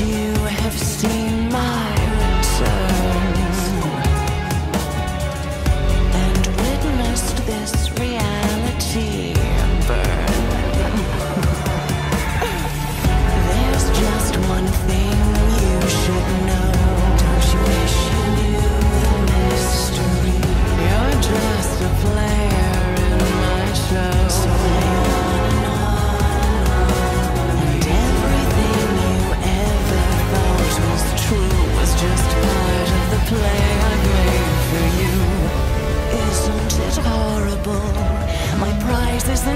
you have seen my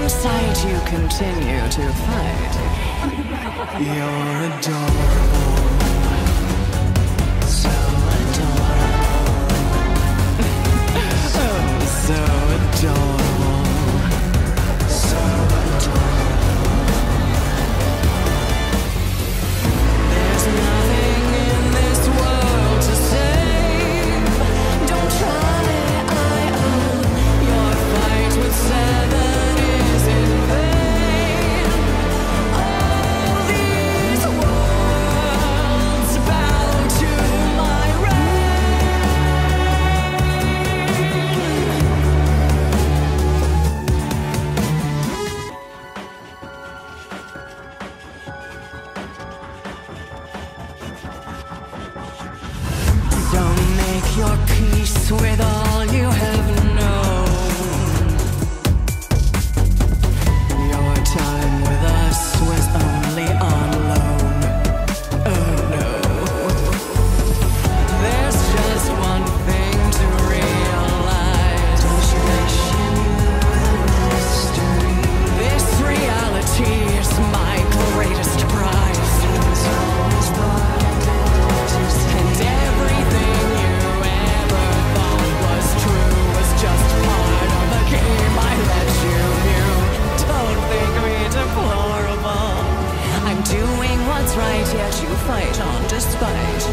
inside you continue to fight. You're a. Don't make your peace with all you have. fight on despite.